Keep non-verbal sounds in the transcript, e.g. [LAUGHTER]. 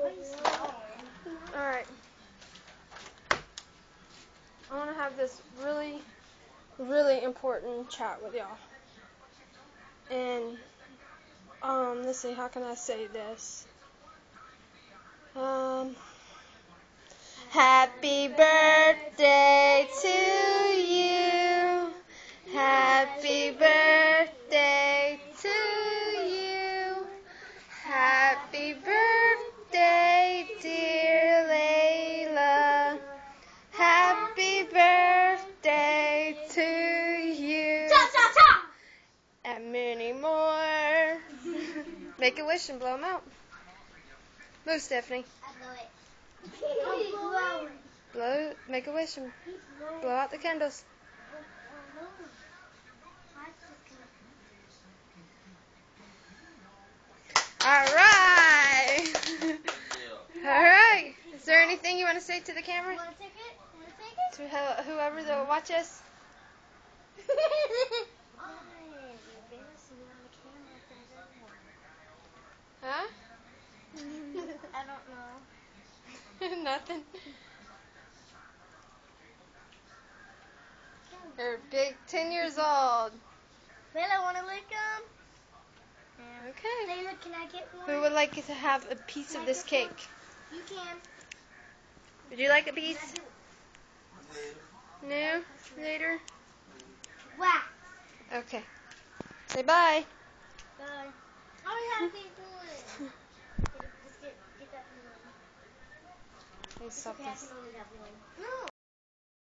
Alright. I want to have this really, really important chat with y'all. And, um, let's see, how can I say this? Um, happy birthday to you. Happy birthday And many more. Make a wish and blow them out. Move, Stephanie. Blow, blow, make a wish and blow out the candles. All right. [LAUGHS] All right. Is there anything you want to say to the camera? To who- whoever that will watch us? [LAUGHS] [LAUGHS] Nothing. They're big, 10 years old. Layla, want to lick them? Okay. Layla, can I get one? Who would like to have a piece of this cake? You can. Would you like a piece? No? Later? Wow. Okay. Say bye. Bye. I have pink one. Just get, It's stop this. No.